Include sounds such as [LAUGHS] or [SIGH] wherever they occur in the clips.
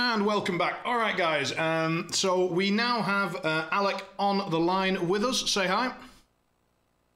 And welcome back. All right, guys. Um, so we now have uh, Alec on the line with us. Say hi.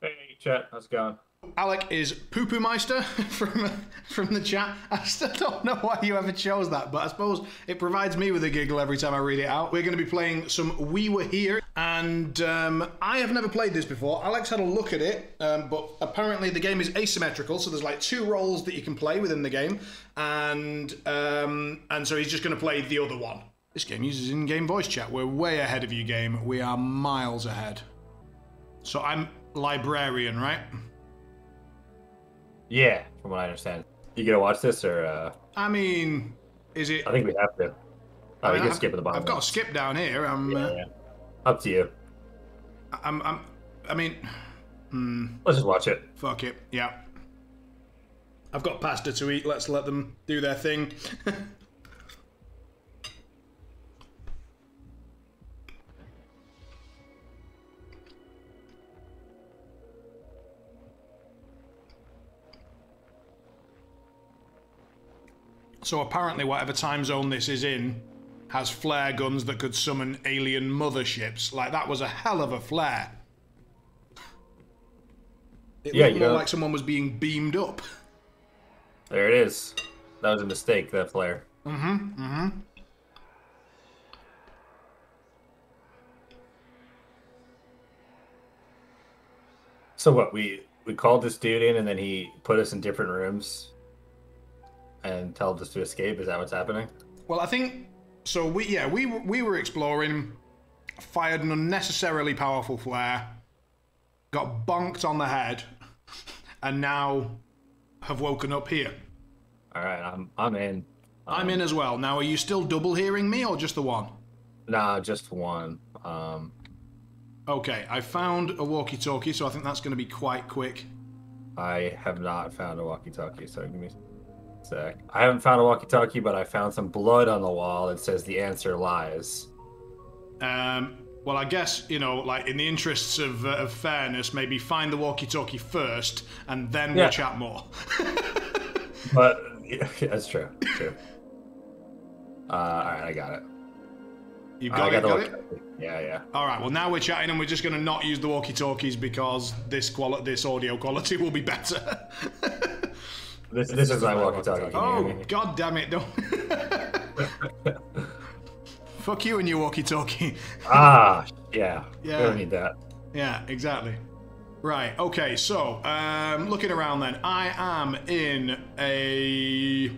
Hey, chat. How's it going? Alec is Poo Meister [LAUGHS] from from the chat. I still don't know why you ever chose that, but I suppose it provides me with a giggle every time I read it out. We're going to be playing some We Were Here, and um, I have never played this before. Alex had a look at it, um, but apparently the game is asymmetrical, so there's like two roles that you can play within the game, and um, and so he's just going to play the other one. This game uses in-game voice chat. We're way ahead of you, game. We are miles ahead. So I'm librarian, right? Yeah, from what I understand. You gonna watch this or? uh I mean, is it? I think we have to. Oh, I mean, you can skip at the bottom. I've got a skip down here. I'm, Yeah, uh, yeah. Up to you. I'm, I'm, I mean, hmm, Let's just watch it. fuck it. Yeah. I've got pasta to eat. Let's let them do their thing. [LAUGHS] so apparently, whatever time zone this is in has flare guns that could summon alien motherships. Like that was a hell of a flare. It Yeah, looked you more know- like someone was being beamed up. There it is. That was a mistake. That flare. Mm-hmm. Mm-hmm. So what? We we called this dude in, and then he put us in different rooms, and told us to escape. Is that what's happening? Well, I think so. We yeah we were- we were exploring, fired an unnecessarily powerful flare, got bonked on the head, and now have woken up here. All right, I'm I'm in. I'm in as well. Now, are you still double hearing me or just the one? Nah, just one. Um, Okay, I found a walkie-talkie, so I think that's going to be quite quick. I have not found a walkie-talkie, so give me sec. I haven't found a walkie-talkie, but I found some blood on the wall that says the answer lies. Um, well, I guess you know, like in the interests of, uh, of fairness, maybe find the walkie-talkie first, and then Yeah. we'll chat more. [LAUGHS] But yeah, [LAUGHS] that's true. True. Uh, all right, I got it. Got, got it, got it. Yeah, yeah. All right. Well, now we're chatting, and we're just going to not use the walkie-talkies because this quality, this audio quality, [LAUGHS] will be better. This this is my walkie-talkie. Oh, god damn it! Don't. [LAUGHS] Fuck you and your walkie-talkie. Ah, yeah. Yeah. We don't need that. Yeah, exactly. Right, okay, so, um, looking around then, I am in a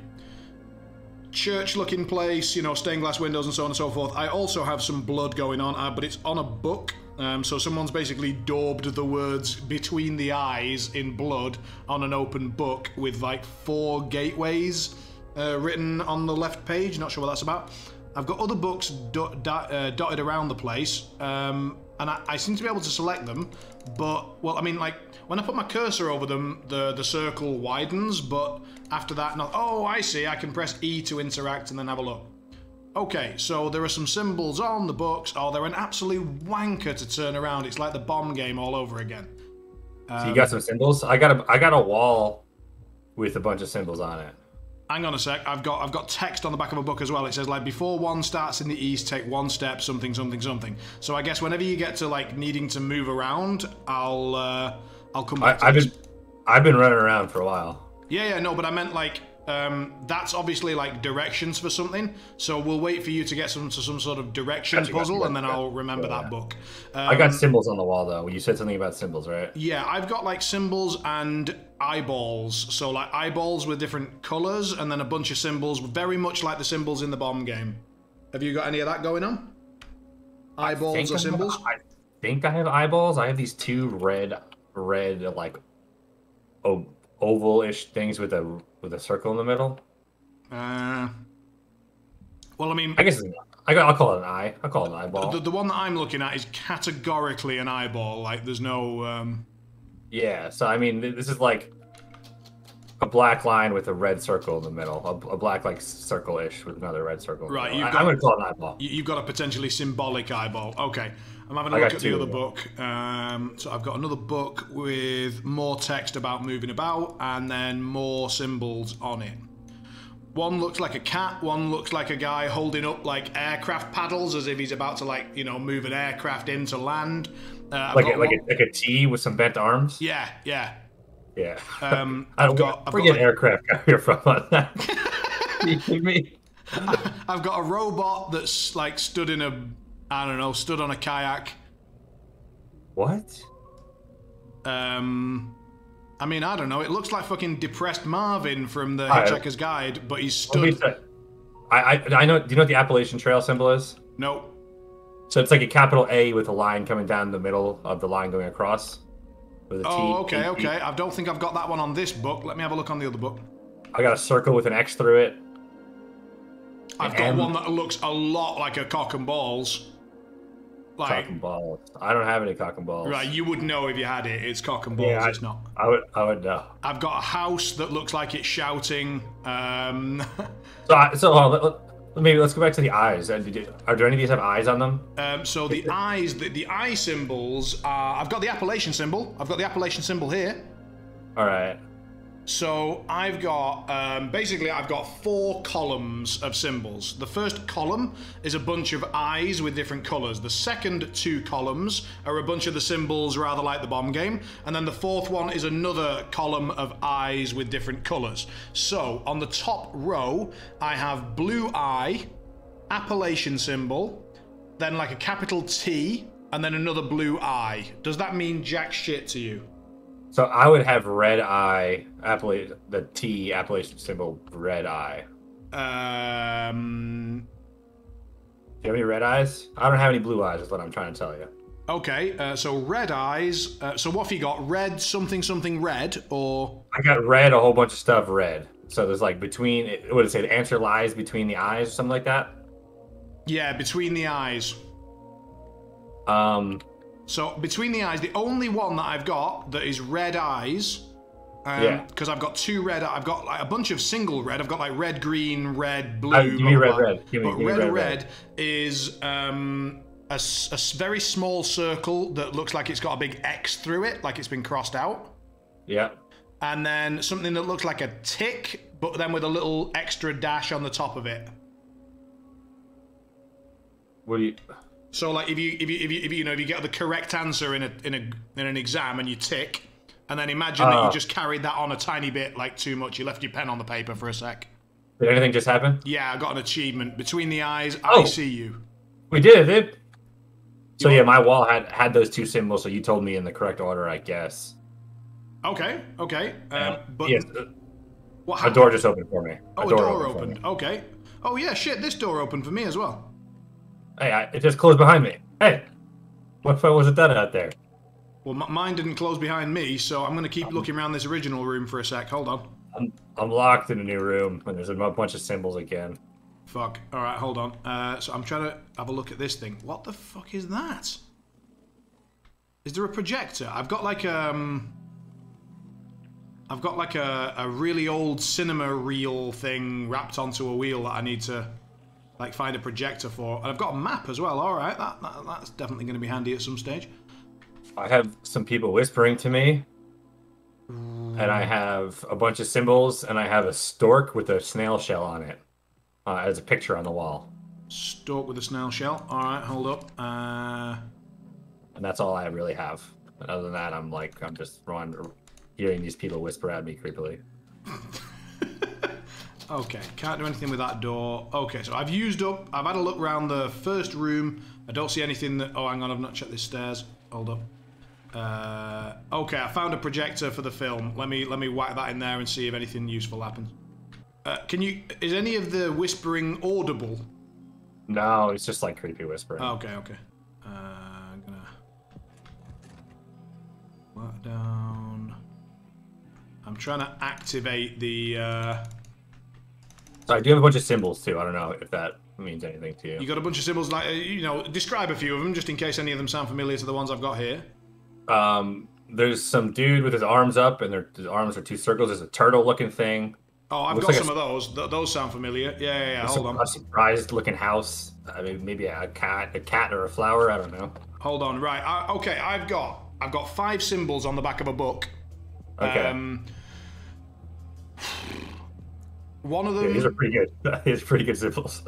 church looking place, you know, stained glass windows and so on and so forth. I also have some blood going on, uh, but it's on a book. Um, so someone's basically daubed the words between the eyes in blood on an open book with like four gateways uh, written on the left page. Not sure what that's about. I've got other books dot, dot, uh, dotted around the place, um, and I, I seem to be able to select them. But well, I mean, like when I put my cursor over them, the the circle widens. But after that, not. Oh, I see. I can press E to interact and then have a look. Okay, so there are some symbols on the books. Oh, they're an absolute wanker to turn around. It's like the bomb game all over again. So you got some symbols? I got a I got a wall with a bunch of symbols on it. Hang on a sec. I've got I've got text on the back of a book as well. It says like before one starts in the east, take one step, something, something, something. So I guess whenever you get to like needing to move around, I'll uh, I'll come I, back. to I've this. been I've been running around for a while. Yeah, yeah, no, but I meant like um, that's obviously like directions for something. So we'll wait for you to get some to some sort of direction Gotcha, gotcha, puzzle, and then gotcha. I'll remember Yeah, that book. I got Um, symbols on the wall though. You said something about symbols, right? Yeah, I've got like symbols and eyeballs. So like eyeballs with different colors, and then a bunch of symbols, very much like the symbols in the bomb game. Have you got any of that going on? Eyeballs or symbols? I think I have eyeballs. I have these two red, red like, oval-ish things with a with a circle in the middle. Uh, well, I mean, I guess I got, I'll call it an eye. I'll call it an eyeball. the, the one that I'm looking at is categorically an eyeball. Like, there's no. Um, Yeah. So I mean, this is like a black line with a red circle in the middle. A, a black like circle-ish with another red circle. Right, you've I, got- I'm gonna call it an eyeball. you've got a potentially symbolic eyeball. Okay. I'm having a I look got at the other yeah. book. Um, so I've got another book with more text about moving about and then more symbols on it. One looks like a cat. One looks like a guy holding up like aircraft paddles as if he's about to like you know move an aircraft into land. Uh, Like a, got like one- a, like a T with some bent arms. yeah, yeah. Yeah. Um, [LAUGHS] I I've don't got, I've where got, get like- aircraft [LAUGHS] out here from on that. [LAUGHS] you kidding me? I've got a robot that's like stood in a, I don't know, stood on a kayak. What? Um, I mean, I don't know. It looks like fucking depressed Marvin from the Alright. Hitchhiker's Guide, but he's stood. I, I I know. Do you know what the Appalachian Trail symbol is? No. So it's like a capital A with a line coming down the middle of the line going across. With a T. Oh, okay, T, T. okay. I don't think I've got that one on this book. Let me have a look on the other book. I got a circle with an X through it. I've got M. one that looks a lot like a cock and balls. Like, Cock and balls. I don't have any cock and balls. right, you would know if you had it. It's cock and balls. Yeah, I- it's not. I would. I would know. I've got a house that looks like it's shouting. Um, [LAUGHS] So, I, so hold on, let, let- maybe let's go back to the eyes. Uh, did you- Are there any of these have eyes on them? um, so the eyes, the, the eye symbols are. I've got the Appalachian symbol. I've got the Appalachian symbol here. All right. So I've got um, basically I've got four columns of symbols. The first column is a bunch of eyes with different colors. The second two columns are a bunch of the symbols, rather like the bomb game, and then the fourth one is another column of eyes with different colors. So on the top row, I have blue eye, Appalachian symbol, then like a capital T, and then another blue eye. Does that mean jack shit to you? So I would have red eye, Appala- the T Appalachian symbol, red eye. Um, Do you have any red eyes? I don't have any blue eyes. Is what I'm trying to tell you. Okay, uh, so red eyes. Uh, so what have you got? Red something something red, or I got red, a whole bunch of stuff red. So there's like between. What did it say? The answer lies between the eyes, or something like that. yeah, between the eyes. Um. So between the eyes, the only one that I've got that is red eyes. Um, Yeah. Because I've got two red. I've got like a bunch of single red. I've got like red, green, red, blue. Uh, give me red, red. Give me- but give red, red, red, is um, a, a very small circle that looks like it's got a big X through it, like it's been crossed out. Yeah. and then something that looks like a tick, but then with a little extra dash on the top of it. What do you? So, like, if you if you if you, if you, you know if you get the correct answer in a in a in an exam and you tick, and then imagine that Ah. you just carried that on a tiny bit, like too much. You left your pen on the paper for a sec. Did anything just happen? Yeah, I got an achievement between the eyes. I Oh. see you. We did it. So yeah, my wall had had those two symbols. So you told me in the correct order, I guess. Okay, okay. Um, but yes, what a door just opened for me. Oh, a door, for opened. me. Okay. Oh yeah, shit. This door opened for me as well. Hey, I, it just closed behind me. Hey, what fuck was it done out there? Well, m- mine didn't close behind me, so I'm gonna keep looking around this original room for a sec. Hold on. I'm I'm locked in a new room, and there's a bunch of symbols again. Fuck. All right, hold on. Uh, so I'm trying to have a look at this thing. What the fuck is that? Is there a projector? I've got like um. I've got like a, a really old cinema reel thing wrapped onto a wheel that I need to like find a projector for, and I've got a map as well. All right, that, that that's definitely going to be handy at some stage. I have some people whispering to me, and I have a bunch of symbols, and I have a stork with a snail shell on it uh, as a picture on the wall, Stork with a snail shell. All right, hold up. Uh, and that's all I really have. And other than that, I'm like I'm just running, hearing these people whisper at me creepily. [LAUGHS] Okay, can't do anything with that door. Okay, so I've used up. I've had a look around the first room. I don't see anything that. Oh, hang on, I've not checked the stairs. Hold up. Uh, okay, I found a projector for the film. Let me let me whack that in there and see if anything useful happens. Uh, can you? Is any of the whispering audible? No, it's just like creepy whispering. Okay, okay. Uh, I'm gonna work down. I'm trying to activate the. Uh, So I do have a bunch of symbols too. I don't know if that means anything to you. You got a bunch of symbols, like uh, you know. Describe a few of them, just in case any of them sound familiar to the ones I've got here. Um, there's some dude with his arms up, and their his arms are two circles. There's a turtle-looking thing. Oh, I've got like a some of those. Th- those sound familiar. Yeah, yeah, yeah. Hold on, A surprised-looking house. I mean, maybe a cat, a cat or a flower. I don't know. hold on. Right. I, okay, I've got I've got five symbols on the back of a book. Okay. Um, one of them. Yeah, [LAUGHS] these are pretty good. These are pretty good symbols.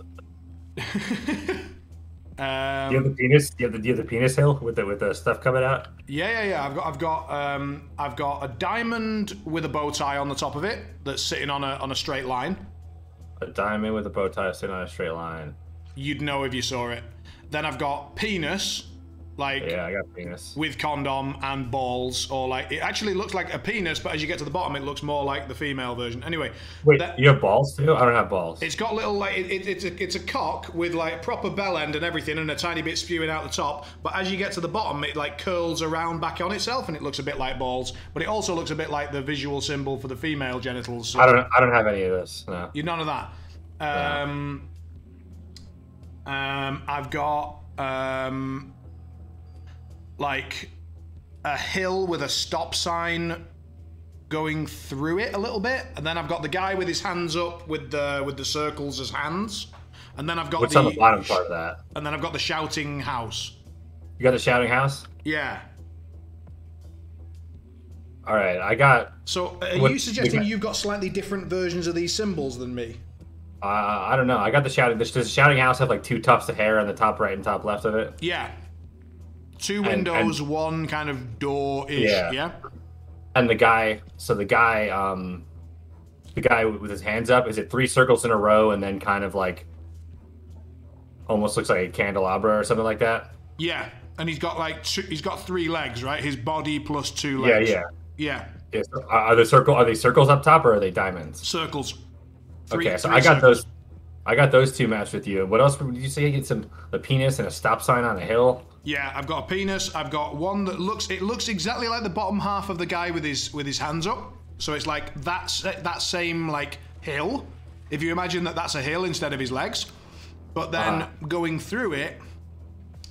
um, Do you have the penis? Do you have the, do you have the penis hill with the with the stuff coming out? Yeah, yeah, yeah. I've got, I've got, um, I've got a diamond with a bow tie on the top of it that's sitting on a on a straight line. A diamond with a bow tie sitting on a straight line. You'd know if you saw it. Then I've got penis, like Yeah, I got penis. with condom and balls, or like it actually looks like a penis, but as you get to the bottom, it looks more like the female version. Anyway, Wait, that- you have balls too? I don't have balls. it's got little like it, it, it's a it's a cock with like proper bell end and everything, and a tiny bit spewing out the top. But as you get to the bottom, it like curls around back on itself, and it looks a bit like balls. But it also looks a bit like the visual symbol for the female genitals. So I don't. I don't have any of this. No. You're none of that. Um, um, I've got um, like a hill with a stop sign going through it a little bit, and then I've got the guy with his hands up with the with the circles as hands, and then I've got What's the, on the bottom part of that? and then I've got the shouting house. You got the shouting house. Yeah. All right, I got. So are What- you suggesting okay. you've got slightly different versions of these symbols than me? Uh, I don't know. I got the shouting. Does the shouting house have like two tufts of hair on the top right and top left of it? Yeah. Two And- windows, one kind of door ish. Yeah. yeah? And the guy. So the guy. Um, the guy with his hands up. Is it three circles in a row and then kind of like. Almost looks like a candelabra or something like that. Yeah, and he's got like two, he's got three legs, right? His body plus two legs. yeah. yeah. yeah so are are the circle? Are they circles up top or are they diamonds? Circles. Three- okay, so I got circles. those. I got those two matched with you. What else did you say? You get some the penis and a stop sign on a hill. Yeah, I've got a penis. I've got one that looks it looks exactly like the bottom half of the guy with his with his hands up. So it's like that's that same like hill. If you imagine that that's a hill instead of his legs, but then Uh-huh. going through it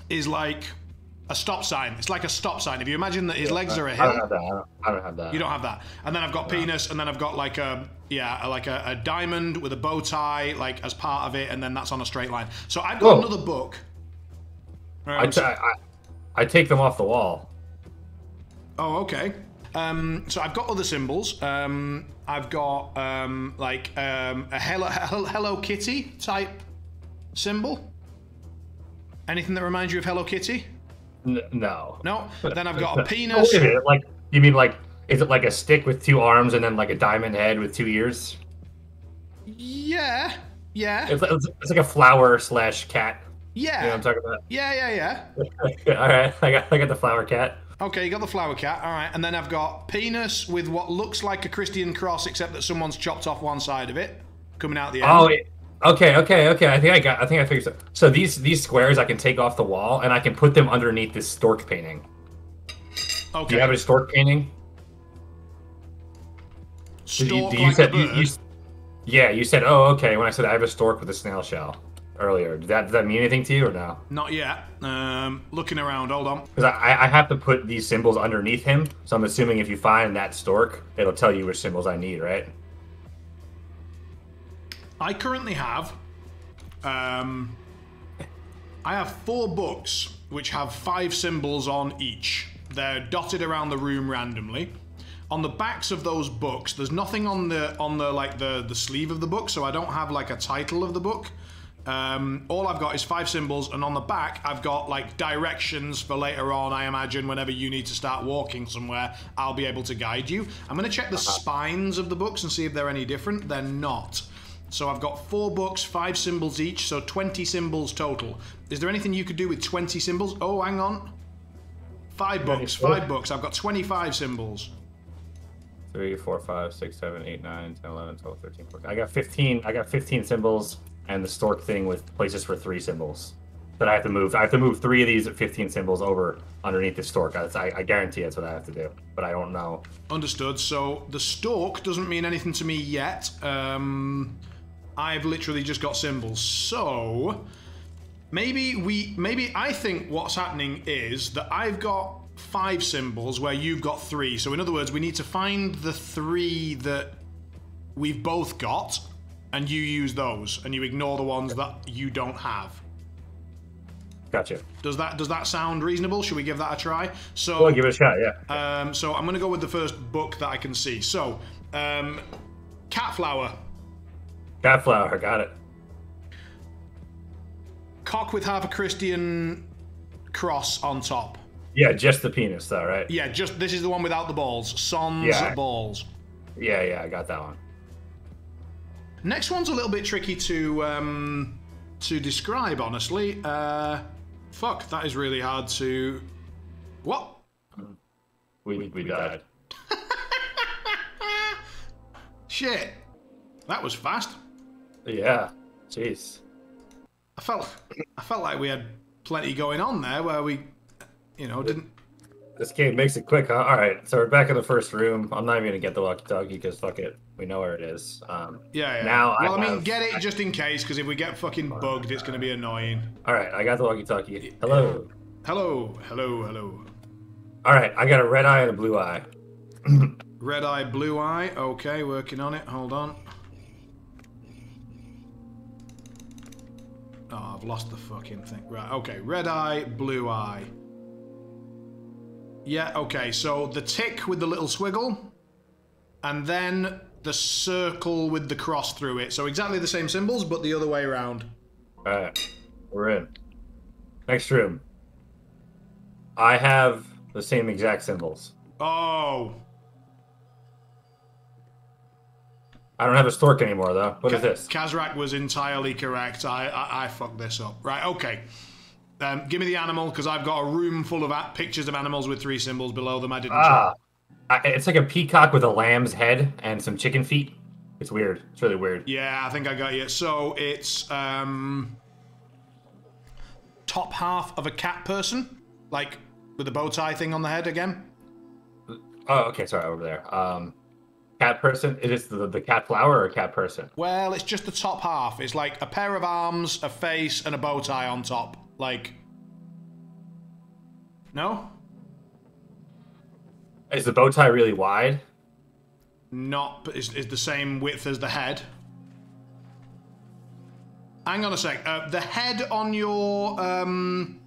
is like a stop sign. It's like a stop sign. If you imagine that his legs are a hill, I don't have that. I don't, I don't have that. You don't have that. And then I've got penis, and then I've got like a yeah, like a, a diamond with a bow tie, like as part of it, and then that's on a straight line. So I've got Whoa. another book. I, so- I, I take them off the wall. oh, okay. Um, so I've got other symbols. Um, I've got um, like um, a hello, hello Kitty type symbol. Anything that reminds you of Hello Kitty? N- no. No. But [LAUGHS] then I've got a Oh, penis. minute, Like you mean like is it like a stick with two arms and then like a diamond head with two ears? Yeah. Yeah. It's, it's, like a flower slash cat. Yeah. You know what I'm talking about? Yeah. Yeah. Yeah. [LAUGHS] All right, I got I got the flower cat. Okay, you got the flower cat. All right, and then I've got penis with what looks like a Christian cross, except that someone's chopped off one side of it, coming out the end. Oh, it, okay, okay, okay. I think I got. I think I figured. So, so these these squares I can take off the wall and I can put them underneath this stork painting. okay. Do you have a stork painting? Did you, you like said a you, bird. you, yeah, you said oh okay when I said I have a stork with a snail shell earlier. Did that does that mean anything to you or no? Not yet. Um, looking around. Hold on. Because I, I have to put these symbols underneath him, so I'm assuming if you find that stork, it'll tell you which symbols I need, right? I currently have. Um, I have four books which have five symbols on each. They're dotted around the room randomly. On the backs of those books, there's nothing on the on the like the the sleeve of the book, so I don't have like a title of the book. Um, all I've got is five symbols, and on the back I've got like directions for later on. I imagine whenever you need to start walking somewhere, I'll be able to guide you. I'm going to check the spines of the books and see if they're any different. They're not. So I've got four books, five symbols each, so 20 symbols total. Is there anything you could do with 20 symbols? Oh, hang on. Five books, five books. I've got 25 symbols. 3, 4, 5, 6, 7, 8, 9, 10, 11, 12, 13, 14. I got 15. I got 15 symbols and the stork thing with places for three symbols. That I have to move. I have to move three of these 15 symbols over underneath the stork. I, I guarantee that's what I have to do, but I don't know. Understood. So the stork doesn't mean anything to me yet. Um, I've literally just got symbols. So maybe we, maybe I think what's happening is that I've got five symbols where you've got three. So in other words, we need to find the three that we've both got, and you use those, and you ignore the ones that you don't have. Gotcha. Does that does that sound reasonable? Should we give that a try? So Well, give it a shot. Yeah. um, so I'm going to go with the first book that I can see. So, um, cat flower. Cat flower, got it. Cock with half a Christian cross on top. Yeah, just the penis though, right? Yeah, just this is the one without the balls. Sans Yeah. balls. Yeah, yeah, I got that one. Next one's a little bit tricky to um, to describe, honestly. Uh, fuck, that is really hard to. What? We we died. [LAUGHS] Shit, that was fast. Yeah. Jeez. I felt I felt like we had plenty going on there where we, you know, didn't. This game makes it quick, huh? All right, so we're back in the first room. I'm not even gonna get the walkie-talkie because fuck it, we know where it is. Um, Yeah, yeah. Now I well, I, mean, have- get it just in case, because if we get fucking bugged, it's going to be annoying. all right, I got the walkie-talkie. Hello. Hello, hello, hello. All right, I got a red eye and a blue eye. [CLEARS THROAT] Red eye, blue eye. Okay, working on it. Hold on. Oh, I've lost the fucking thing. Right, okay. Red eye, blue eye. Yeah, okay. So the tick with the little swiggle, and then the circle with the cross through it. So exactly the same symbols, but the other way around. All right, we're in. Next room. I have the same exact symbols. Oh, I don't have a stork anymore though. What is this? Kazrak was entirely correct. I, I I fucked this up. Right, okay. Um, give me the animal because I've got a room full of a- pictures of animals with three symbols below them. I didn't. Ah, I, it's like a peacock with a lamb's head and some chicken feet. It's weird. It's really weird. Yeah, I think I got you. So it's um, top half of a cat person, like with a bow tie thing on the head again. Oh, okay. Sorry, over there. Um, cat person. Is it the, the cat flower or cat person? Well, it's just the top half. It's like a pair of arms, a face, and a bow tie on top. Like, no, Is the bow tie really wide? not is, is the same width as the head. Hang on a sec. Uh, the head on your um,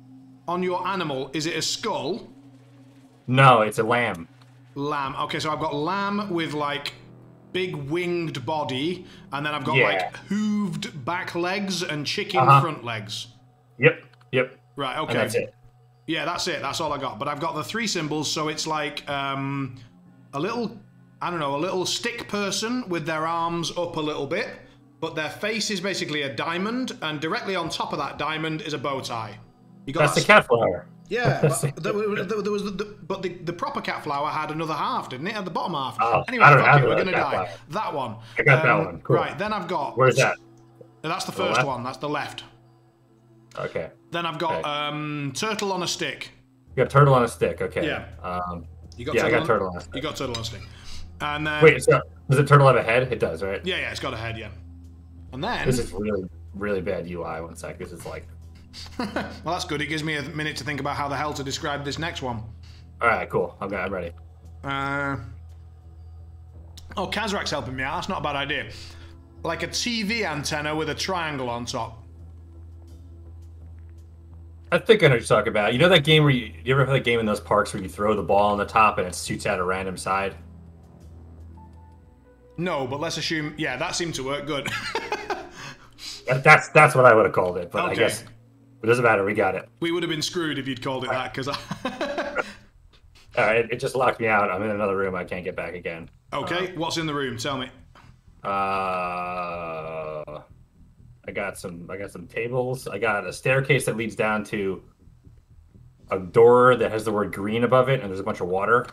on your animal is it a skull? No, it's a lamb. Lamb. Okay, so I've got lamb with like big winged body, and then I've got Yeah. like hooved back legs and chicken Uh-huh. front legs. Yep. Right. Okay. And that's it. Yeah, that's it. That's all I got. But I've got the three symbols, so it's like um, a little, I don't know, a little stick person with their arms up a little bit, but their face is basically a diamond, and directly on top of that diamond is a bow tie. You got That's the cat flower. Yeah, [LAUGHS] but there, was- there, was the, but the, the proper cat flower had another half, didn't it? At the bottom half. Oh, anyway, I don't fuck have it, we're gonna die. flower. That one. I got that Um, one. Cool. Right, then I've got. Where's that? That's the first left? one. That's the left. Okay. Then I've got Okay. um, turtle on a stick. You got turtle on a stick. Okay. Yeah. Um, You got yeah, I turtle got turtle on a stick. You got turtle on a stick. And then Wait, so does the turtle have a head? It does, right? yeah, yeah, it's got a head, yeah. And then This is really, really bad UI. One sec. This is like. [LAUGHS] well, that's good. It gives me a minute to think about how the hell to describe this next one. All right, cool. I'm, I'm ready. Uh, oh, Kazrak's helping me out. That's not a bad idea. Like a TV antenna with a triangle on top. I think I know what you're talking about. You know that game where you, you ever play that game in those parks where you throw the ball on the top and it shoots out a random side? No, but let's assume. Yeah, that seemed to work good. [LAUGHS] That, that's that's what I would have called it, but I guess it doesn't matter. We got it. we would have been screwed if you'd called it that, because. [LAUGHS] All right, it, it just locked me out. I'm in another room. I can't get back again. okay, what's in the room? Tell me. Uh, I got some. I got some tables. I got a staircase that leads down to a door that has the word green above it, and there's a bunch of water.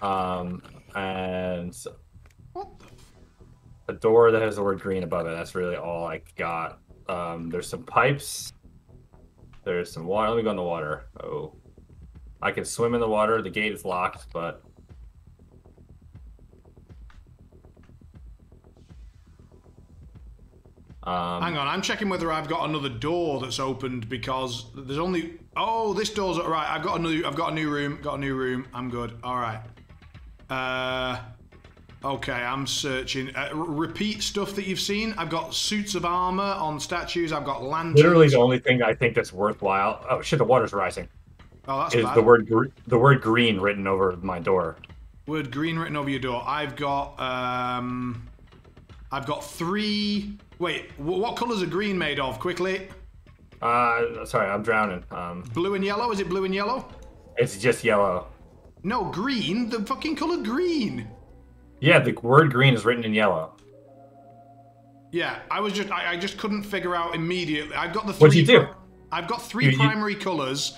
Um, and a door that has the word green above it. That's really all I got. Um, there's some pipes. There's some water. Let me go in the water. Oh, I can swim in the water. The gate is locked, but um, Hang on, I'm checking whether I've got another door that's opened because there's only. Oh, this door's right. I've got a new. I've got a new room. Got a new room. I'm good. All right. Uh, okay. I'm searching. Uh, repeat stuff that you've seen. I've got suits of armor on statues. I've got lanterns. literally the only thing I think that's worthwhile. Oh shit! The water's rising. Oh, that's Is bad. the word gr- the word green written over my door? Word green written over your door. I've got. Um, I've got three. Wait, wh- what colours are green made of? Quickly. Uh, sorry, I'm drowning. Um, Blue and yellow? Is it blue and yellow? it's just yellow. No, green. The fucking colour green. Yeah, the word green is written in yellow. Yeah, I was just I, I just couldn't figure out immediately. I've got the 3 What'd you do? I've got three You- you- primary colours,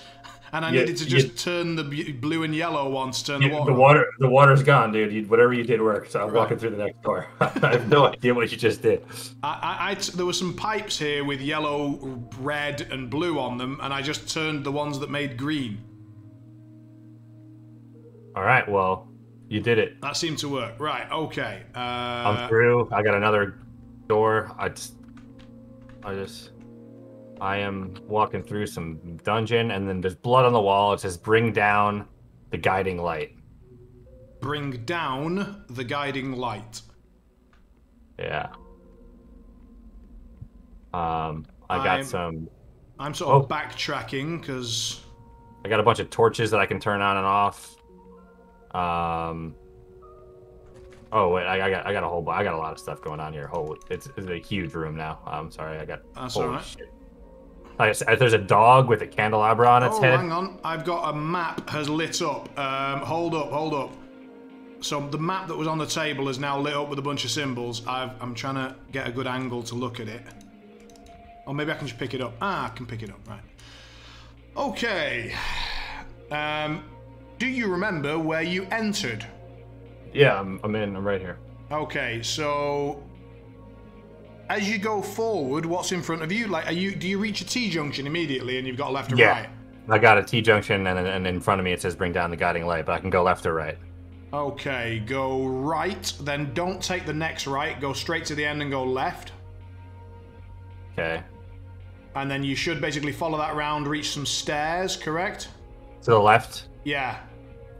and I You- needed to you- just turn the blue and yellow ones to turn You- the the water. water, the water's gone, dude. You, whatever you did worked. So I'm Right. walking through the next door. [LAUGHS] I have no idea what you just did. I, I, I t- there were some pipes here with yellow, red, and blue on them, and I just turned the ones that made green. All right, well, you did it. That seemed to work. Right. Okay. I'm Uh, through. I got another door. I just, I just, I am walking through some dungeon, and then there's blood on the wall. It says, "Bring down the guiding light." bring down the guiding light. Yeah. Um, I got I'm- some. I'm sort of Oh. backtracking because I got a bunch of torches that I can turn on and off. Um. Oh wait, I, I got I got a whole I got a lot of stuff going on here. Holy, it's, it's a huge room now. I'm sorry, I got. That's holy alright. shit. Like said, there's a dog with a candelabra on its Oh, head. hang on. I've got a map has lit up. Um, hold up, hold up. So the map that was on the table is now lit up with a bunch of symbols. I've, I'm trying to get a good angle to look at it. Or maybe I can just pick it up. Ah, I can pick it up, right. Okay. Um, do you remember where you entered? Yeah, I'm, I'm in. I'm right here. Okay, so as you go forward, what's in front of you? Like, are you do you reach a T junction immediately and you've got left or Yeah. right? I got a T junction, and, and in front of me it says "Bring down the guiding light," but I can go left or right. Okay, go right, then don't take the next right, go straight to the end and go left. Okay. And then you should basically follow that round, reach some stairs, correct? To the left. Yeah,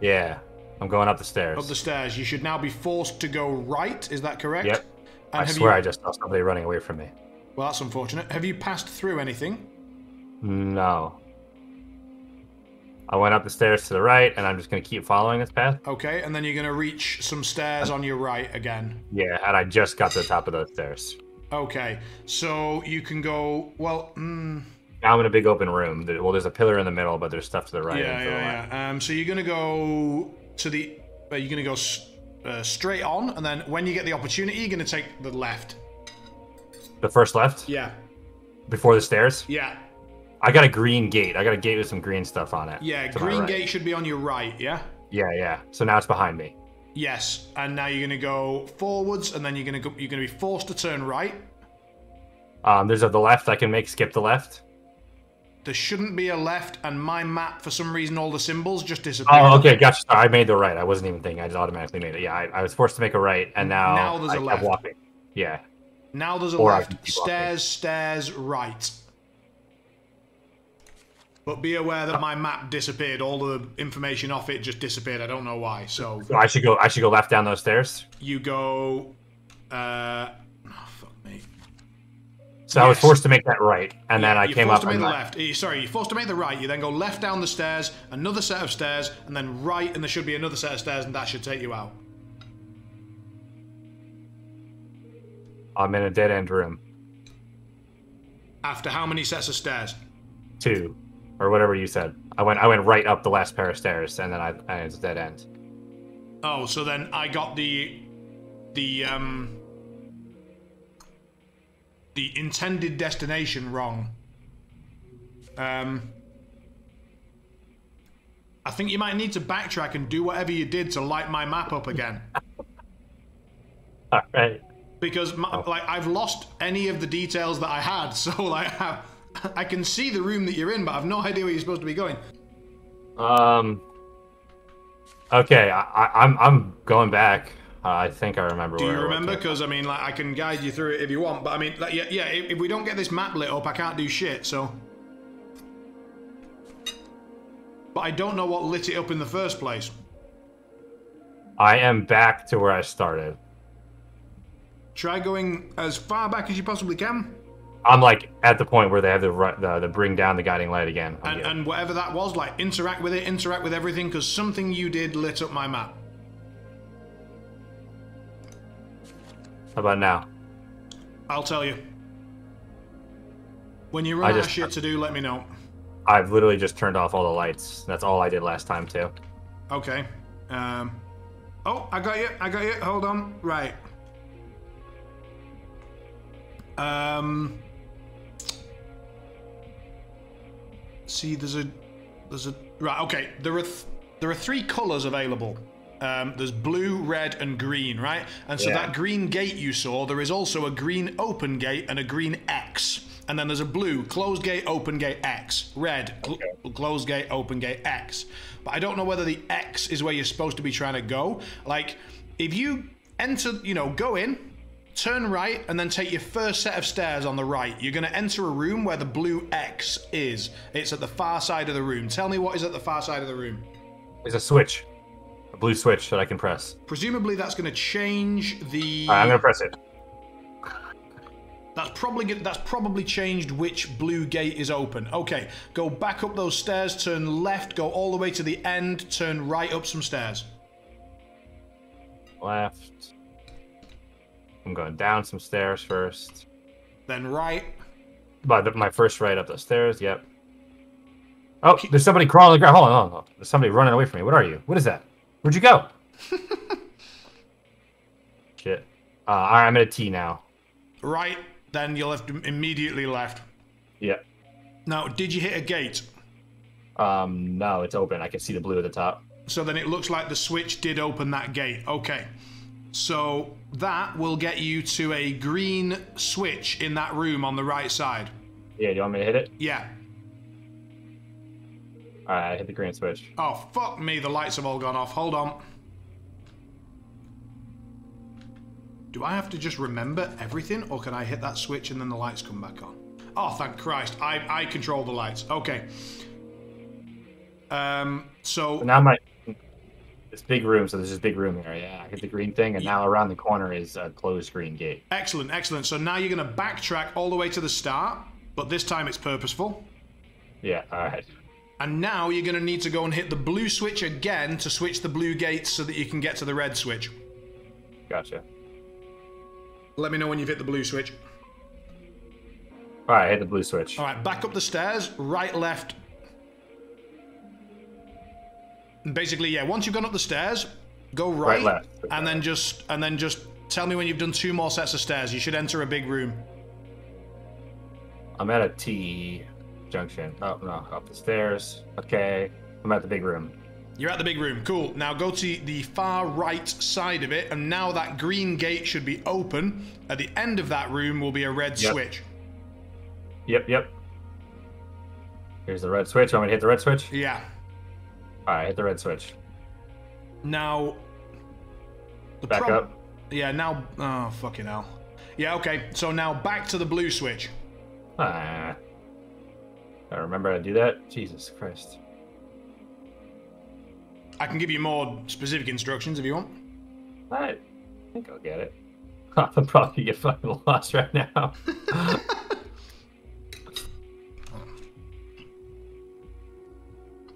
Yeah. I'm going up the stairs. up the stairs. You should now be forced to go right, is that correct? Yep. I swear you, I just saw somebody running away from me. Well, that's unfortunate. Have you passed through anything? No. I went up the stairs to the right, and I'm just gonna keep following this path. Okay, and then you're going to reach some stairs on your right again. Yeah, and I just got to the top of those stairs. Okay, so you can go, well, mm, Now I'm in a big open room. Well, there's a pillar in the middle, but there's stuff to the right yeah, to yeah, yeah. Um, so you're going to go to the, uh, you're going to go uh, straight on, and then when you get the opportunity, you're going to take the left. The first left Yeah, before the stairs. yeah, I got a green gate. I got a gate with some green stuff on it. yeah. Green right. gate should be on your right, yeah? Yeah, yeah. So now it's behind me. Yes, and now you're going to go forwards, and then you're going to go, you're going to be forced to turn right. Um, there's a the left. I can make skip the left. There shouldn't be a left, and my map, for some reason, all the symbols just disappeared. Oh, okay, gotcha. I made the right. I wasn't even thinking. I just automatically made it. Yeah, I, I was forced to make a right, and now, Now there's I a left. walking. Yeah. Now there's a Or left. Stairs, stairs, right. But be aware that my map disappeared. All the information off it just disappeared. I don't know why. So So I should go. I should go left down those stairs. you go. Uh. So I was forced to make that right, and then I You're came forced up to make the I- left. Eh, Sorry, you're forced to make the right. You then go left down the stairs, another set of stairs, and then right, and there should be another set of stairs, and that should take you out. I'm in a dead end room. After how many sets of stairs? Two, or whatever you said. I went. I went right up the last pair of stairs, and then I. It's a dead end. Oh, so then I got the the um the intended destination wrong. Um I think you might need to backtrack and do whatever you did to light my map up again. [LAUGHS] All right. Because my, like I've lost any of the details that I had, [LAUGHS] so like I, I can see the room that you're in, but I've no idea where you're supposed to be going. Um. Okay, I, I, I'm I'm going back. I think I remember. Do you remember? Because I mean, like, I can guide you through it if you want. But I mean, like, yeah, yeah. If, if we don't get this map lit up, I can't do shit. So, but I don't know what lit it up in the first place. I am back to where I started. Try going as far back as you possibly can, I'm like at the point where they have the the, the bring down the guiding light again. And, and whatever that was, like, interact with it, interact with everything, because something you did lit up my map. How about now? I'll tell you. When you run I out of just- shit to do, let me know. I've literally just turned off all the lights. That's all I did last time too. Okay. Um. Oh, I got you. I got you. Hold on. Right. Um. See, there's a, there's a right. Okay, there are th- there are three colors available. Um, there's blue, red, and green, right? And so Yeah. that green gate you saw, there is also a green open gate and a green X. And then there's a blue closed gate, open gate, X. Red cl- closed gate, open gate, X. But I don't know whether the X is where you're supposed to be trying to go. Like, if you enter, you know, go in, turn right, and then take your first set of stairs on the right, you're going to enter a room where the blue X is. It's at the far side of the room. Tell me what is at the far side of the room. There's a switch, a blue switch that I can press. Presumably, that's going to change the. Right, I'm gonna press it. That's probably that's probably changed which blue gate is open. Okay, go back up those stairs, turn left, go all the way to the end, turn right up some stairs. Left. I'm going down some stairs first. Then right. By the, my first right up the stairs. Yep. Oh, there's somebody crawling on the ground. Hold on, hold on. There's somebody running away from me. What are you? What is that? Where'd you go? [LAUGHS] Shit. Uh, all right, I'm at a T now. Right, then you'll have to immediately left. Yeah. Now, did you hit a gate? Um, no, it's open. I can see the blue at the top. So then it looks like the switch did open that gate. Okay. So that will get you to a green switch in that room on the right side. Yeah, do you want me to hit it? Yeah. All right, I hit the green switch. Oh, fuck me, the lights have all gone off. Hold on. Do I have to just remember everything, or can I hit that switch and then the lights come back on? Oh, thank Christ. I, I control the lights. Okay. Um, so, now my this big room. So there's this big room here. Yeah, I hit the green thing, and now around the corner is a closed green gate. excellent, excellent. So now you're going to backtrack all the way to the start, but this time it's purposeful. Yeah. All right. And now you're going to need to go and hit the blue switch again to switch the blue gates so that you can get to the red switch. Gotcha. Let me know when you've hit the blue switch. All right, hit the blue switch. All right, back up the stairs, right, left. And basically, yeah. Once you've gone up the stairs, go right, left. and then just and then just tell me when you've done two more sets of stairs. You should enter a big room. I'm at a T junction. Oh no, up the stairs. Okay, I'm at the big room. You're at the big room. Cool. Now go to the far right side of it, and now that green gate should be open. At the end of that room will be a red Yep. switch. Yep, yep. Here's the red switch. I'm gonna hit the red switch? Yeah. All right, hit the red switch. Now. The Back prob- up. Yeah. Now. Oh fucking hell. Yeah. Okay. So now back to the blue switch. Ah. I remember how to do that. Jesus Christ. I can give you more specific instructions if you want. I think I'll get it. [LAUGHS] I'm probably get fucking lost right now. [LAUGHS]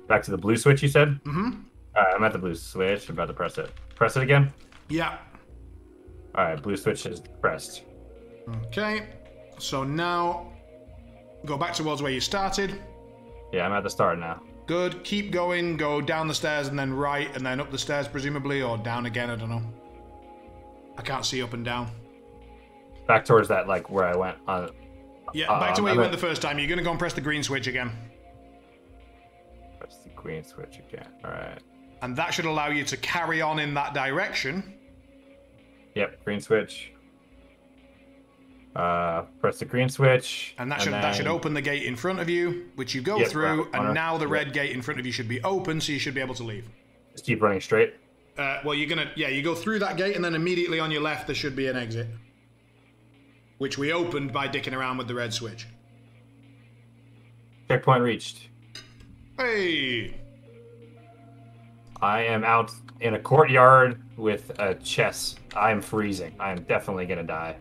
Back to the blue switch, you said? Mm-hmm. All right, I'm at the blue switch. I'm about to press it. Press it again. Yeah. All right, blue switch is pressed. Okay. So now go back towards where you started. Yeah, I'm at the start now. Good. Keep going. Go down the stairs and then right and then up the stairs, presumably, or down again. I don't know. I can't see up and down. Back towards that, like where I went. On, Yeah, uh, back to where you went the first time. You're going to go and press the green switch again. press the green switch again. All right. And that should allow you to carry on in that direction. Yep, green switch. Uh, press the green switch. And that should that should open the gate in front of you, which you go Yep, through, the corner. and now the Yep. red gate in front of you should be open, so you should be able to leave. Just keep running straight. Uh, well, you're gonna yeah, you go through that gate, and then immediately on your left there should be an exit, which we opened by dicking around with the red switch. Checkpoint reached. Hey, I am out in a courtyard with a chess. I am freezing. I am definitely gonna die.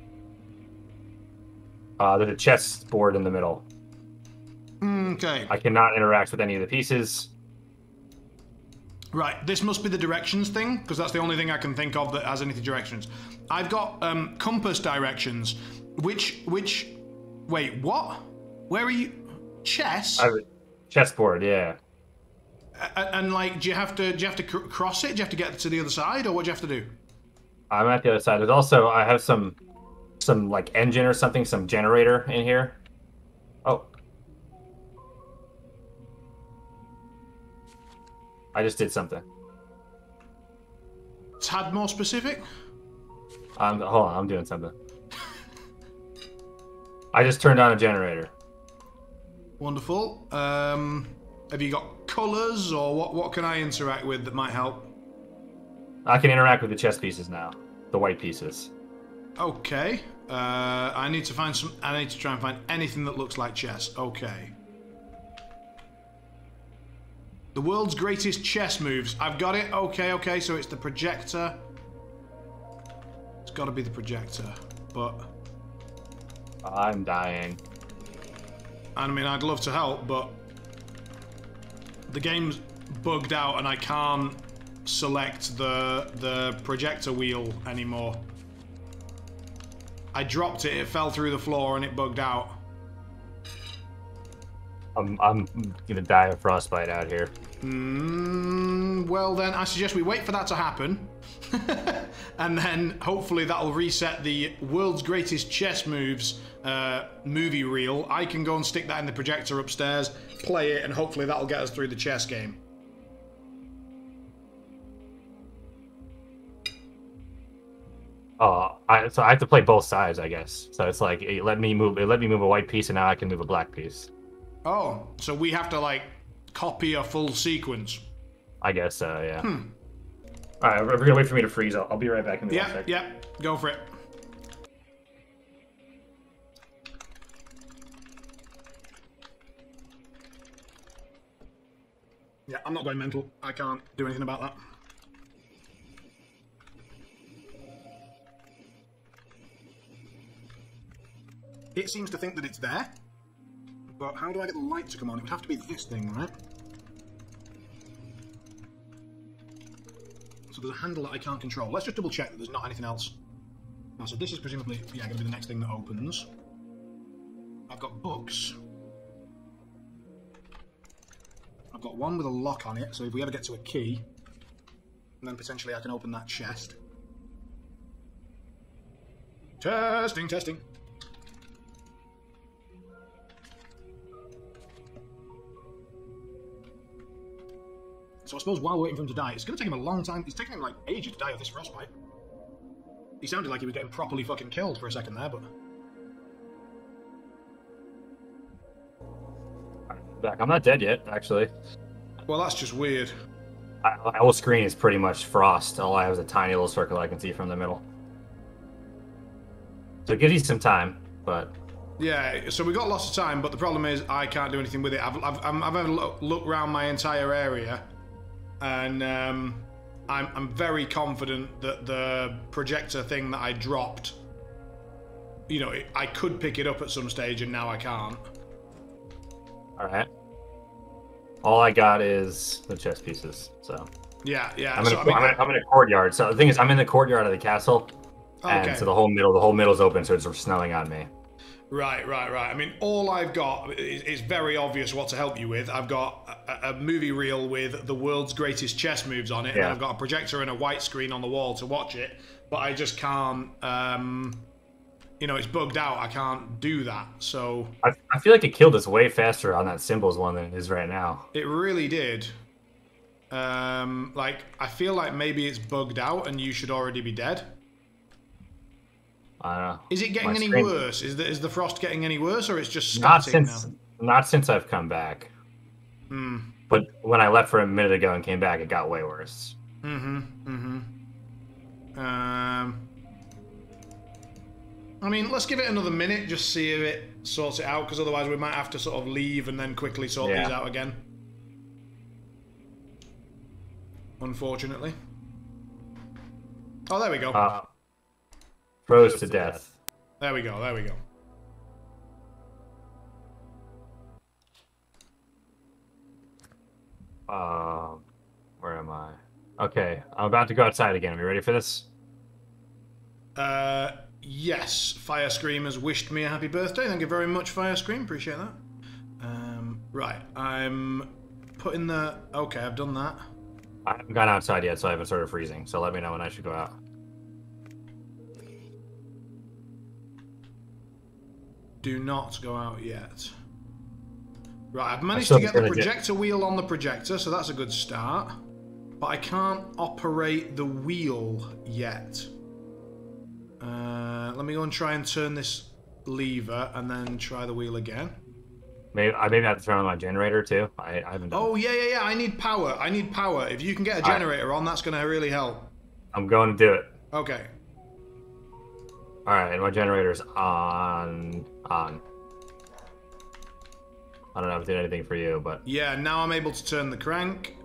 Uh, there's a chess board in the middle. okay, I cannot interact with any of the pieces. right. This must be the directions thing because that's the only thing I can think of that has anything directions. I've got um, compass directions. Which which? Wait, what? Where are you? Chess. I chessboard, yeah. A- and like, do you have to do you have to cr- cross it? Do you have to get to the other side, or what do you have to do? I'm at the other side. There's also I have some some like engine or something, some generator in here. Oh. I just did something. Tad more specific. Um, hold on, I'm doing something. I just turned on a generator. Wonderful. Um, have you got colours, or what? What can I interact with that might help? I can interact with the chess pieces now, the white pieces. Okay. Uh, I need to find some. I need to try and find anything that looks like chess. Okay. The world's greatest chess moves. I've got it. Okay, okay. So it's the projector. It's got to be the projector. But I'm dying. I mean, I'd love to help, but the game's bugged out, and I can't select the the projector wheel anymore. I dropped it. It fell through the floor, and it bugged out. I'm I'm gonna die of frostbite out here. Mm, well, then I suggest we wait for that to happen. [LAUGHS] and then hopefully that'll reset the world's greatest chess moves uh, movie reel. I can go and stick that in the projector upstairs, play it, and hopefully that'll get us through the chess game. Oh, I, so I have to play both sides, I guess. So it's like it let me move. It let me move a white piece, and now I can move a black piece. Oh, so we have to like copy a full sequence. I guess so. Yeah. Hmm. All right, we're gonna wait for me to freeze. I'll, I'll be right back in one Yeah, sec. yeah, go for it. Yeah, I'm not going mental. I can't do anything about that. It seems to think that it's there. But how do I get the light to come on? It would have to be this thing, right? So there's a handle that I can't control. Let's just double check that there's not anything else. Ah, so this is presumably, yeah, going to be the next thing that opens. I've got books. I've got one with a lock on it, so if we ever get to a key, then potentially I can open that chest. Testing, testing. So I suppose while we're waiting for him to die, it's going to take him a long time. It's taking him like ages to die of this frostbite. He sounded like he was getting properly fucking killed for a second there, but Back. I'm not dead yet, actually. well, that's just weird. I, my whole screen is pretty much frost. All I have is a tiny little circle I can see from the middle. So it gives you some time, but Yeah, so we got lots of time, but the problem is I can't do anything with it. I've I've, I'm- I've had a look, look around my entire area, and um, I'm I'm very confident that the projector thing that I dropped, you know, it, I could pick it up at some stage, and now I can't. all right. All I got is the chess pieces. So Yeah, yeah. I'm in, so, a, I mean, am in, I'm in a courtyard. So the thing is, I'm in the courtyard of the castle, okay. and so the whole middle, the whole middle's open, so it's snowing on me. Right, right, right. I mean, all I've got is, very obvious what to help you with. I've got a, a movie reel with the world's greatest chess moves on it, and I've got a projector and a white screen on the wall to watch it. But I just can't. Um, you know, it's bugged out. I can't do that. So I, I feel like it killed us way faster on that symbols one than it is right now. it really did. Um, like I feel like maybe it's bugged out, and you should already be dead. I don't know. Is it getting My any screen- worse? Is the is the frost getting any worse, or it's just Not static since now? not since I've come back. Hmm. But when I left for a minute ago and came back, it got way worse. Mm-hmm. Mm-hmm. Um. I mean, let's give it another minute, just see if it sorts it out, because otherwise we might have to sort of leave and then quickly sort Yeah. these out again. Unfortunately. Oh, there we go. Uh, froze to death. there we go. There we go. Um, where am I? Okay, I'm about to go outside again. Are you ready for this? Uh, Yes, Fire Scream has wished me a happy birthday. Thank you very much, Fire Scream. Appreciate that. Um, right, I'm putting the. Okay, I've done that. I haven't gone outside yet, so I haven't started freezing. So let me know when I should go out. Do not go out yet. Right, I've managed to get the gonna get- projector wheel on the projector, so that's a good start. But I can't operate the wheel yet. Uh, let me go and try and turn this lever and then try the wheel again. Maybe I maybe have to turn on my generator too. I, I haven't done. Oh, yeah, yeah, yeah, I need power. I need power. If you can get a generator on, that's going to really help. I'm going to do it. Okay. All right, my generator's on. On. I don't know if it did anything for you, but Yeah, now I'm able to turn the crank.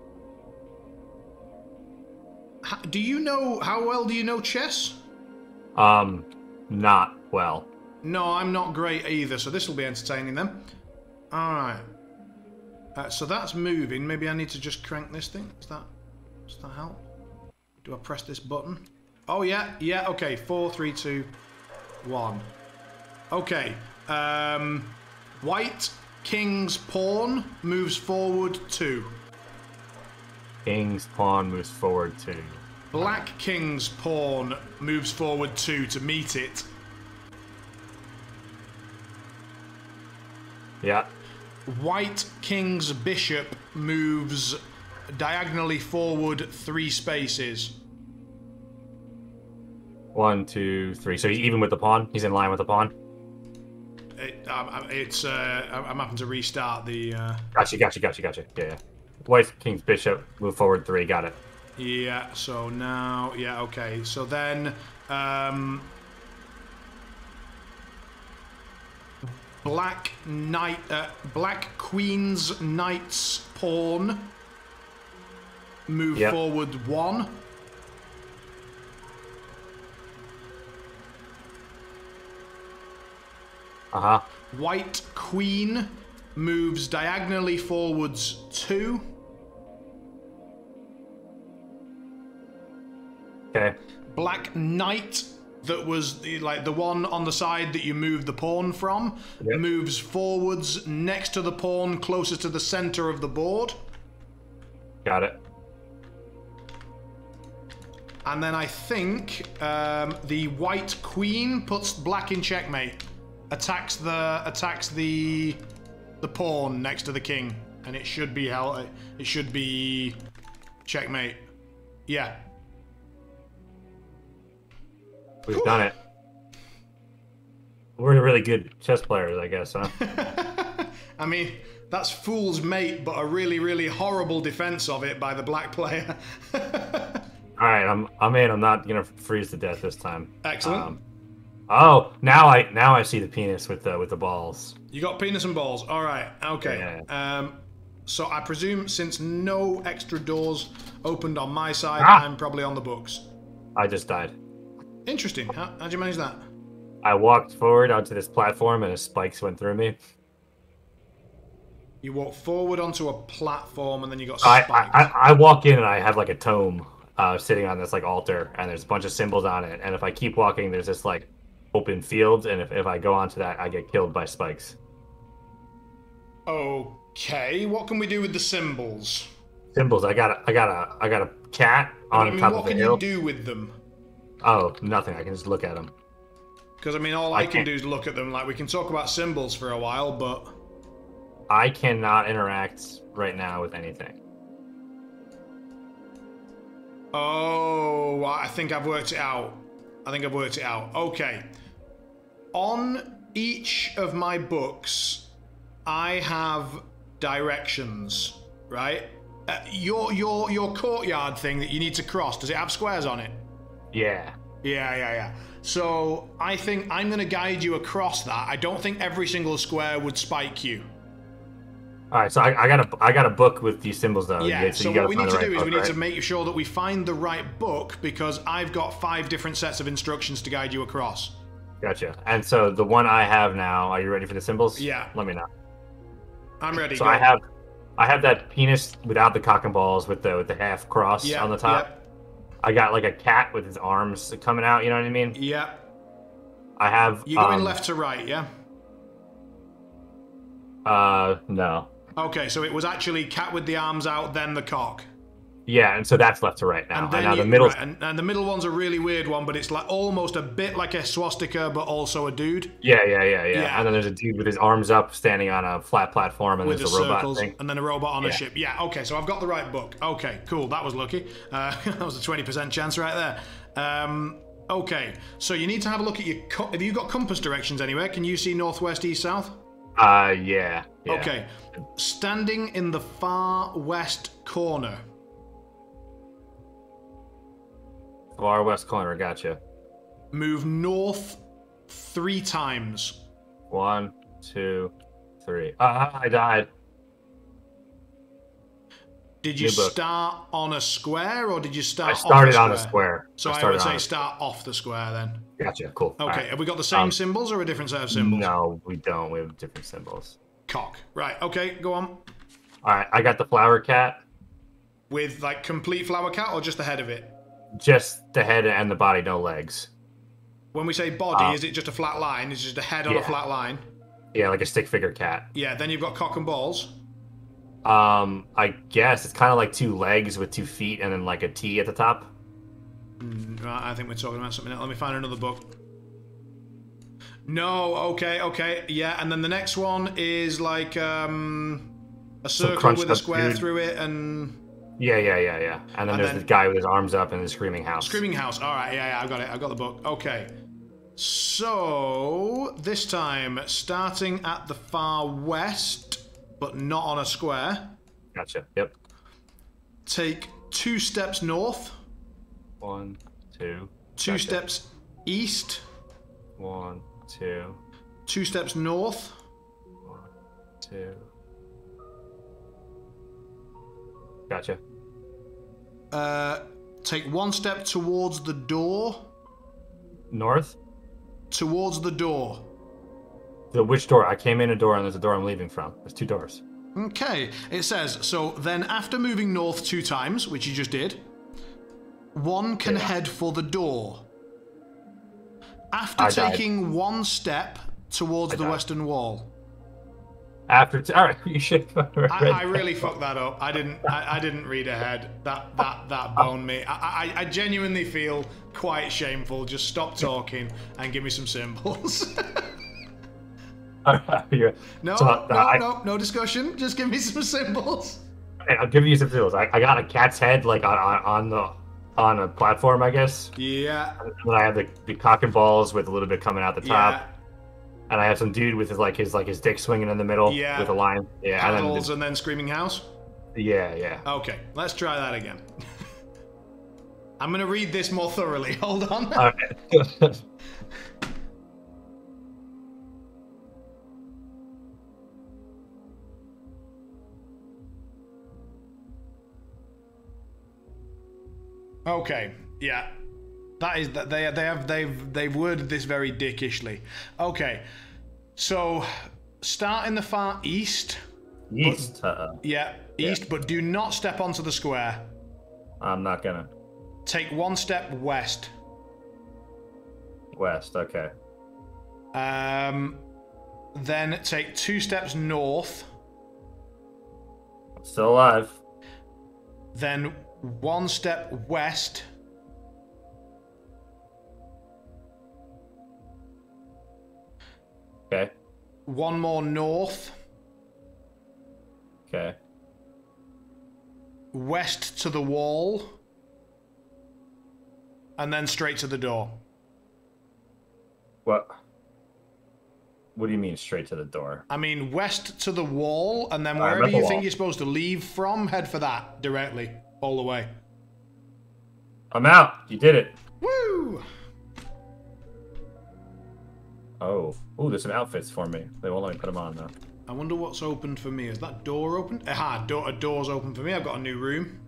Do you know, how well do you know chess? um, not well. No, I'm not great either, so this will be entertaining then. Alright. Uh, so that's moving. Maybe I need to just crank this thing. Does that, does that help? Do I press this button? Oh, yeah, yeah, okay. Four, three, two, one. Okay. Um, white king's pawn moves forward two. King's pawn moves forward two. Black king's pawn moves forward two to meet it. Yeah. White king's bishop moves diagonally forward three spaces. One, two, three. So even with the pawn, he's in line with the pawn. It, um, um, it's uh, I'm I'm having to restart the. Uh, Gotcha, gotcha, gotcha, gotcha. Yeah, yeah. White King's bishop move forward three. Got it. yeah. So now, yeah. Okay. So then, um, black knight, uh, black queen's knight's pawn move Yep. forward one. Uh huh. White queen moves diagonally forwards two. Okay. Black knight that was the, like the one on the side that you moved the pawn from Yep. moves forwards next to the pawn closer to the center of the board. Got it. And then I think um, the white queen puts black in checkmate. Attacks the attacks the the pawn next to the king, and it should be hell. It should be checkmate. Yeah. We've done it. We're really good chess players, I guess, huh? [LAUGHS] I mean, that's fool's mate, but a really, really horrible defense of it by the black player. [LAUGHS] All right, I'm I'm in. I'm not gonna freeze to death this time. Excellent. Um, oh, now I now I see the penis with the with the balls. you got penis and balls. All right. Okay. Um, so I presume since no extra doors opened on my side, Ah. I'm probably on the books. I just died. Interesting. How, how'd you manage that? I walked forward onto this platform and his spikes went through me. You walk forward onto a platform and then you got I. I, I I walk in and I have like a tome uh, sitting on this like altar and there's a bunch of symbols on it and if I keep walking there's this like open fields, and if, if I go onto that I get killed by spikes. Okay. What can we do with the symbols? Symbols. I got a I got a I got a cat I on mean, top of the hill. What can you do with them? Oh, nothing. I can just look at them. Because I mean, all I, I can do is look at them. Like we can talk about symbols for a while, but I cannot interact right now with anything. oh, I think I've worked it out. I think I've worked it out. Okay. On each of my books, I have directions. Right. Uh, your your your courtyard thing that you need to cross. Does it have squares on it? Yeah. Yeah, yeah, yeah. So I think I'm going to guide you across that. I don't think every single square would spike you. All right. So I, I got a I got a book with these symbols though. Yeah, You- so, what we need to the do right is we book, need to make sure that we find the right book because I've got five different sets of instructions to guide you across. Gotcha. And so the one I have now. Are you ready for the symbols? Yeah. Let me know. I'm ready. So go. I have I have that penis without the cock and balls with the with the half cross yeah, on the top. I got like a cat with his arms coming out. You know what I mean? Yeah, I have. You're going um, left to right, yeah? Uh, no. Okay, so it was actually cat with the arms out, then the cock. Yeah, and so that's left to right now. And And, now you- the middle. right, and, and the middle one's a really weird one, but it's like almost a bit like a swastika, but also a dude Yeah, yeah, yeah, yeah, Yeah. And then there's a dude with his arms up, standing on a flat platform, and with the there's a robot circles, thing. and then a robot on a ship. Yeah, okay, so I've got the right book. Okay, cool. That was lucky. Uh, [LAUGHS] that was a twenty percent chance right there. Um, okay, so you need to have a look at your. Co- have you got compass directions anywhere? Can you see northwest, east, south? Uh, yeah. yeah. Okay, standing in the far west corner. Far west corner. Gotcha. Move north three times. One, two, three. Ah, I died. Did you start on a square or did you start? I started on a square. So I, started would say start off the square then. Gotcha. Cool. Okay, right. have we got the same Um, symbols or a different set of symbols? No, we don't. We have different symbols. Cock. Right. Okay. Go on. All right, I got the flower cat. With like complete flower cat or just the head of it? Just the head and the body, no legs. When we say body, Uh, is it just a flat line? Is it just a head on a flat line? Yeah, like a stick figure cat. Yeah. Then you've got cock and balls. Um, I guess it's kind of like two legs with two feet and then like a T at the top. Right, I think we're talking about something else. Let me find another book. No, okay, okay, yeah, and then the next one is like um, a circle with a square through it and Yeah, yeah, yeah, yeah. And then And there's then- the guy with his arms up and the screaming house. screaming house. All right, yeah, yeah, I got it. I got the book. Okay, so this time starting at the far west, but not on a square. Gotcha. Yep. Take two steps north, One, two, two Gotcha. steps east, one, two, two steps north, one, two. Gotcha. Uh, take one step towards the door. North? Towards the door. The which door? I came in a door and there's a door I'm leaving from. There's two doors. Okay, it says so. Then, after moving north two times, which you just did, one can Yeah. head for the door. After I died. taking one step towards I the died. western wall. After all right, [LAUGHS] you should. I, I really fucked that up. I didn't. I, I didn't read ahead. That that that boned me. I, I I genuinely feel quite shameful. Just stop talking and give me some symbols. [LAUGHS] No, so, uh, no, I, no, no discussion. Just give me some symbols. I'll give you some. I, I got a cat's head like on, on on the on a platform, I guess. Yeah. And then I have the, the cock and balls with a little bit coming out the top. Yeah. And I have some dude with his like his like his dick swinging in the middle Yeah. with a line. Yeah, and then the- and then screaming house. yeah, yeah. Okay, let's try that again. [LAUGHS] I'm gonna read this more thoroughly. [LAUGHS] Hold on. Right. [LAUGHS] Okay, yeah, that is that they they have they've they've worded this very dickishly. Okay, so start in the far east. East. Uh-uh. Yeah, east, but do not step onto the square. I'm not gonna. Take one step west. West. Okay. Um, then take two steps north. I'm still alive. Then one step west. Okay. One more north. Okay. West to the wall. And then straight to the door. What? What do you mean straight to the door? I mean, west to the wall, and then Alright, wherever you think you're supposed to leave from, head for that directly, all the way. I'm out. You did it. Woo! Oh. Ooh, there's some outfits for me. They won't let me put them on though. I wonder what's opened for me. Is that door opened? Aha, door, a door's open for me. I've got a new room.